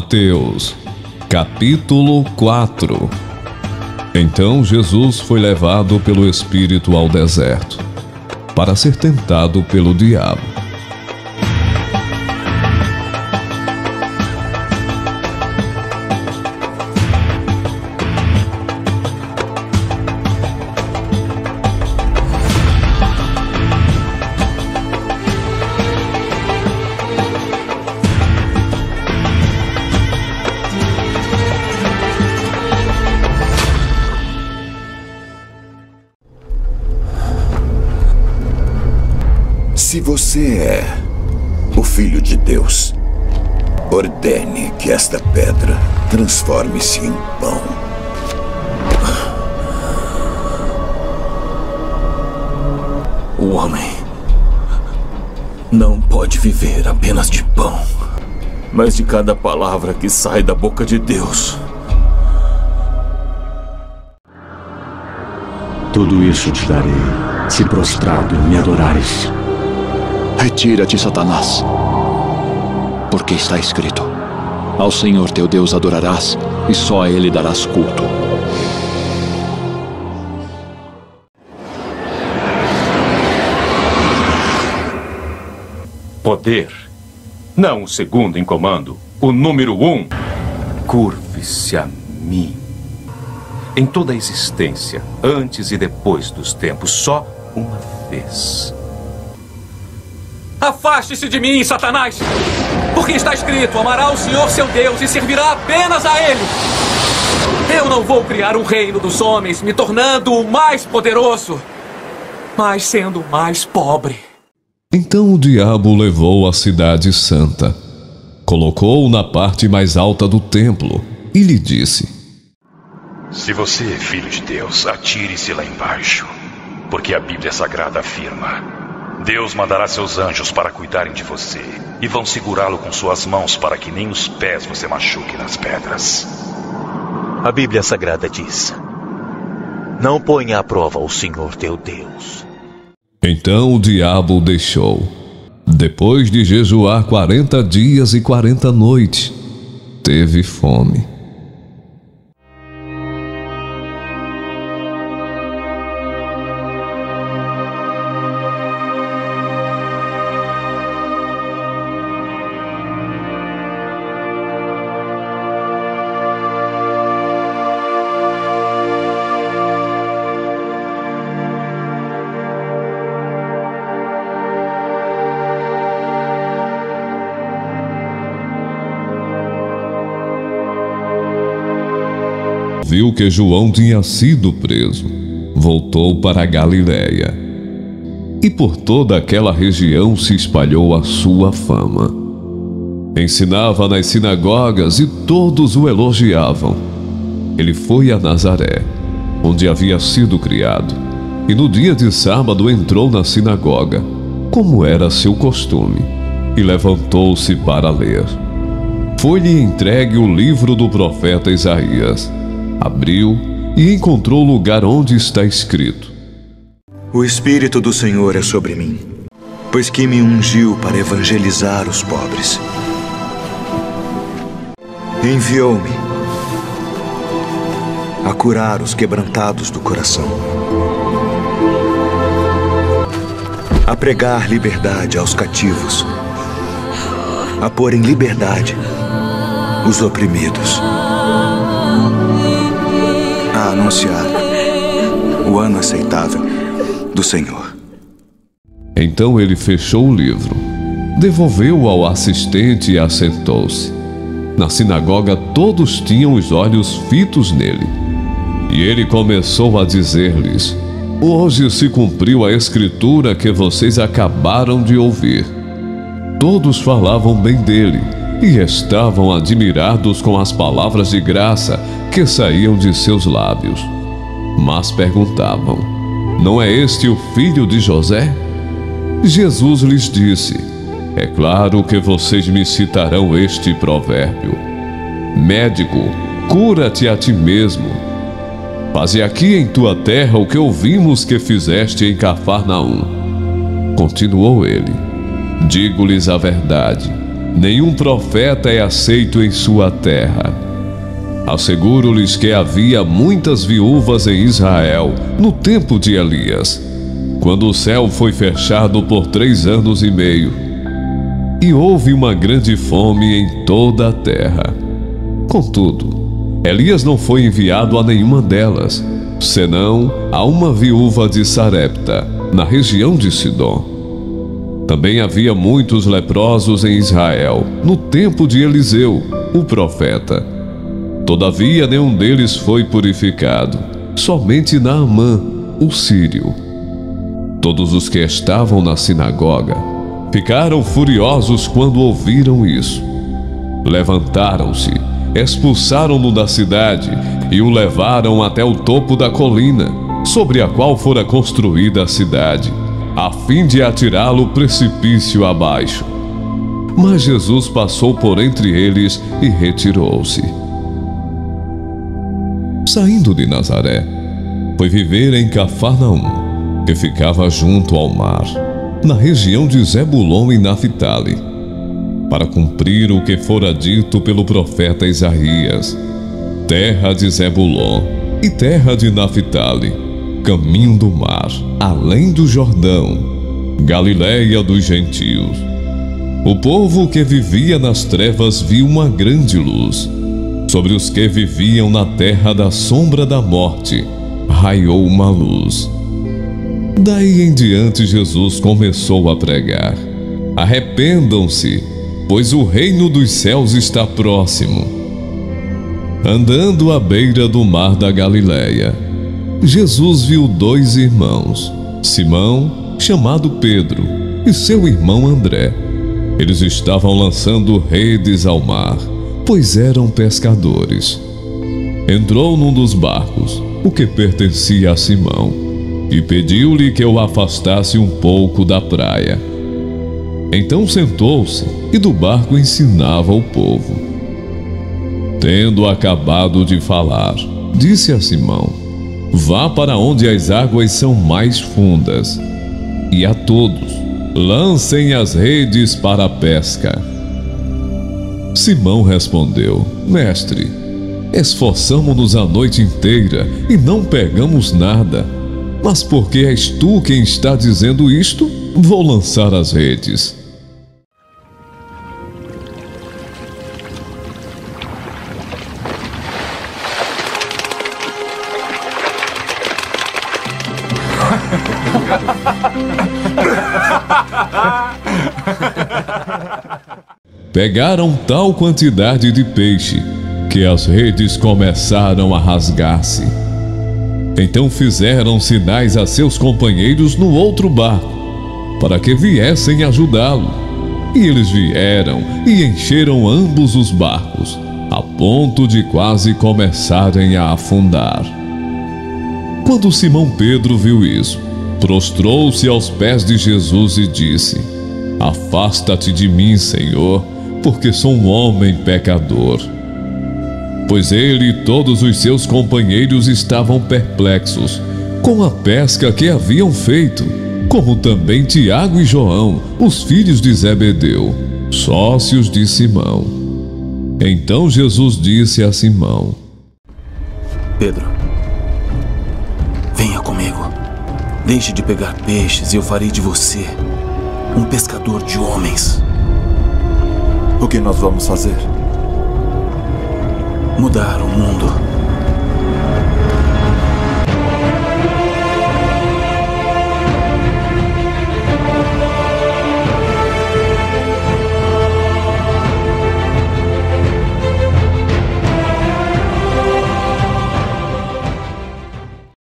Mateus, capítulo 4 Então Jesus foi levado pelo Espírito ao deserto, para ser tentado pelo diabo. Se você é o Filho de Deus, ordene que esta pedra transforme-se em pão. O homem não pode viver apenas de pão, mas de cada palavra que sai da boca de Deus. Tudo isso te darei, se prostrado me adorares. Retira-te, Satanás. Porque está escrito: Ao Senhor teu Deus adorarás, e só a Ele darás culto. Poder. Não o segundo em comando, o número um. Curve-se a mim. Em toda a existência, antes e depois dos tempos, só uma vez. Afaste-se de mim, Satanás! Porque está escrito: amará o Senhor seu Deus e servirá apenas a Ele. Eu não vou criar um reino dos homens, me tornando o mais poderoso, mas sendo o mais pobre. Então o diabo levou a cidade santa, colocou-o na parte mais alta do templo e lhe disse: Se você é filho de Deus, atire-se lá embaixo, porque a Bíblia Sagrada afirma: Deus mandará seus anjos para cuidarem de você e vão segurá-lo com suas mãos para que nem os pés você machuque nas pedras. A Bíblia Sagrada diz: Não ponha à prova o Senhor teu Deus. Então o diabo o deixou. Depois de jejuar quarenta dias e quarenta noites, teve fome. Viu que João tinha sido preso, voltou para Galiléia. E por toda aquela região se espalhou a sua fama. Ensinava nas sinagogas e todos o elogiavam. Ele foi a Nazaré, onde havia sido criado, e no dia de sábado entrou na sinagoga, como era seu costume, e levantou-se para ler. Foi-lhe entregue o livro do profeta Isaías abriu e encontrou o lugar onde está escrito: O Espírito do Senhor é sobre mim, pois que me ungiu para evangelizar os pobres. Enviou-me a curar os quebrantados do coração, a pregar liberdade aos cativos, a pôr em liberdade os oprimidos a anunciar o ano aceitável do Senhor. Então ele fechou o livro, devolveu-o ao assistente e assentou-se. Na sinagoga todos tinham os olhos fitos nele. E ele começou a dizer-lhes: Hoje se cumpriu a escritura que vocês acabaram de ouvir. Todos falavam bem dele e estavam admirados com as palavras de graça que saíam de seus lábios. Mas perguntavam: Não é este o filho de José? Jesus lhes disse: É claro que vocês me citarão este provérbio: Médico, cura-te a ti mesmo. Faze aqui em tua terra o que ouvimos que fizeste em Cafarnaum. Continuou ele: Digo-lhes a verdade nenhum profeta é aceito em sua terra. Asseguro-lhes que havia muitas viúvas em Israel no tempo de Elias, quando o céu foi fechado por três anos e meio, e houve uma grande fome em toda a terra. Contudo, Elias não foi enviado a nenhuma delas, senão a uma viúva de Sarepta, na região de Sidom. Também havia muitos leprosos em Israel, no tempo de Eliseu, o profeta. Todavia, nenhum deles foi purificado, somente Naamã, o sírio. Todos os que estavam na sinagoga ficaram furiosos quando ouviram isso. Levantaram-se, expulsaram-no da cidade e o levaram até o topo da colina, sobre a qual fora construída a cidade a fim de atirá-lo precipício abaixo. Mas Jesus passou por entre eles e retirou-se. Saindo de Nazaré, foi viver em Cafarnaum, que ficava junto ao mar, na região de Zebulon e Naphtali, para cumprir o que fora dito pelo profeta Isaías: terra de Zebulon e terra de Naphtali caminho do mar, além do Jordão, Galiléia dos gentios. O povo que vivia nas trevas viu uma grande luz. Sobre os que viviam na terra da sombra da morte, raiou uma luz. Daí em diante, Jesus começou a pregar: Arrependam-se, pois o reino dos céus está próximo. Andando à beira do mar da Galiléia, Jesus viu dois irmãos, Simão, chamado Pedro, e seu irmão André. Eles estavam lançando redes ao mar, pois eram pescadores. Entrou num dos barcos, o que pertencia a Simão, e pediu-lhe que o afastasse um pouco da praia. Então sentou-se e do barco ensinava o povo. Tendo acabado de falar, disse a Simão: Vá para onde as águas são mais fundas, e a todos lancem as redes para a pesca. Simão respondeu: Mestre, esforçamo-nos a noite inteira e não pegamos nada. Mas porque és tu quem está dizendo isto, vou lançar as redes. Pegaram tal quantidade de peixe que as redes começaram a rasgar-se. Então fizeram sinais a seus companheiros no outro barco, para que viessem ajudá-lo. E eles vieram e encheram ambos os barcos, a ponto de quase começarem a afundar. Quando Simão Pedro viu isso, prostrou-se aos pés de Jesus e disse: Afasta-te de mim, Senhor porque sou um homem pecador. Pois ele e todos os seus companheiros estavam perplexos com a pesca que haviam feito, como também Tiago e João, os filhos de Zebedeu, sócios de Simão. Então Jesus disse a Simão: Pedro, venha comigo. Deixe de pegar peixes e eu farei de você um pescador de homens. O que nós vamos fazer? Mudar o mundo.